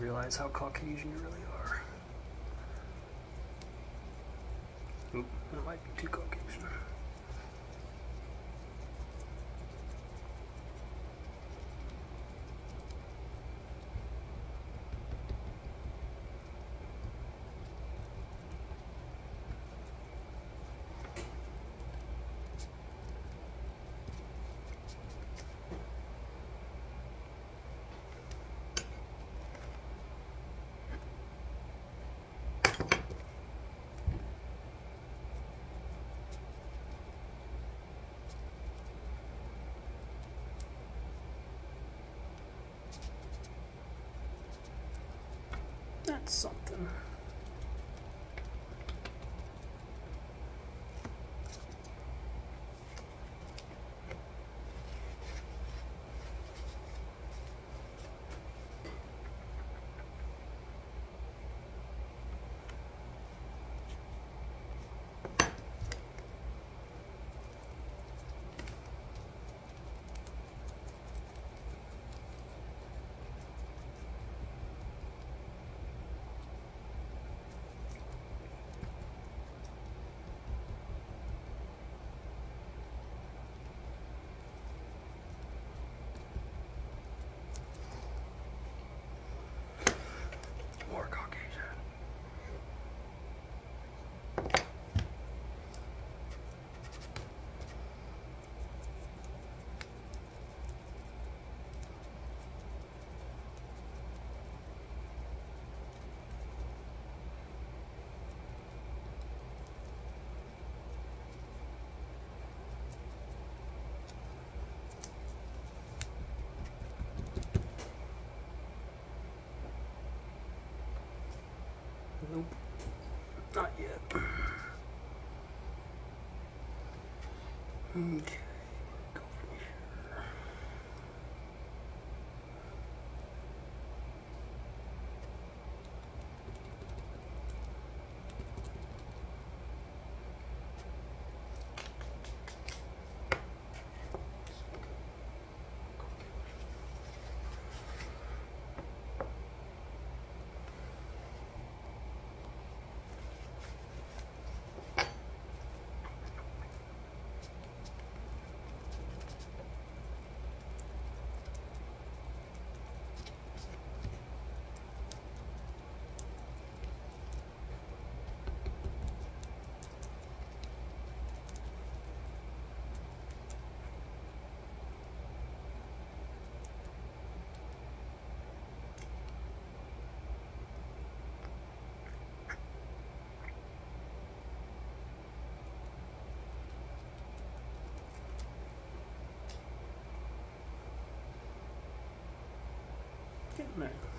Realize how Caucasian you really are. Oop, that might be too Caucasian. Something. More Caucasian. Nope. Not yet. Okay. Getting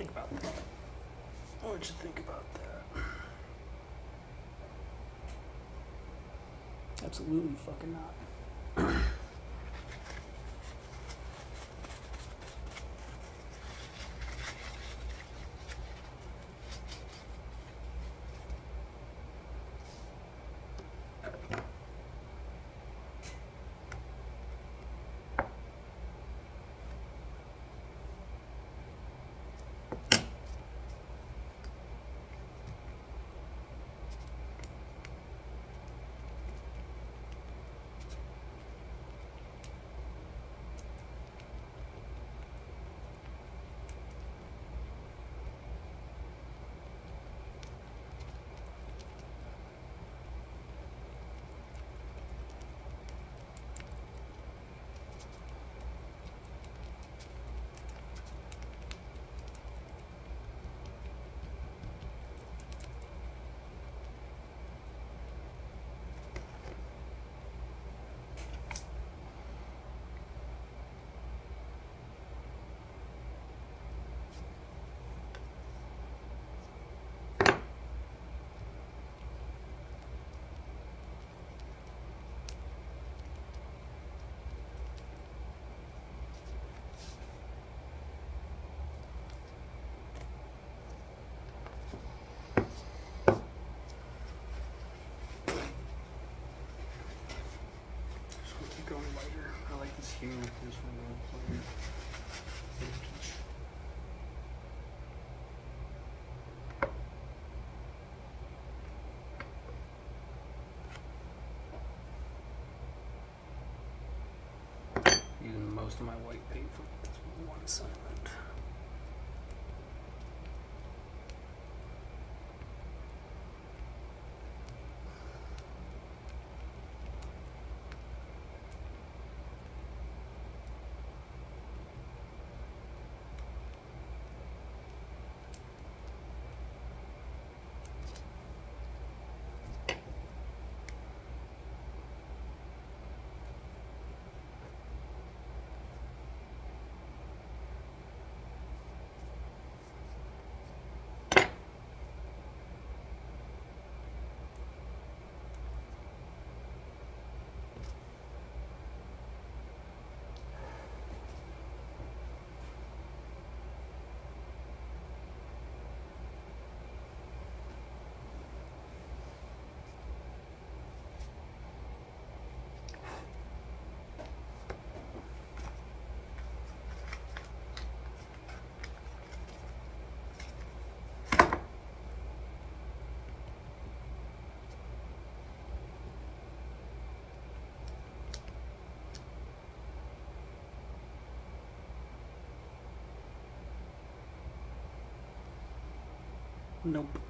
Think about that. What would you think about that? Absolutely fucking not. Like this one going lighter. Using most of my white paint for one assignment. Nope.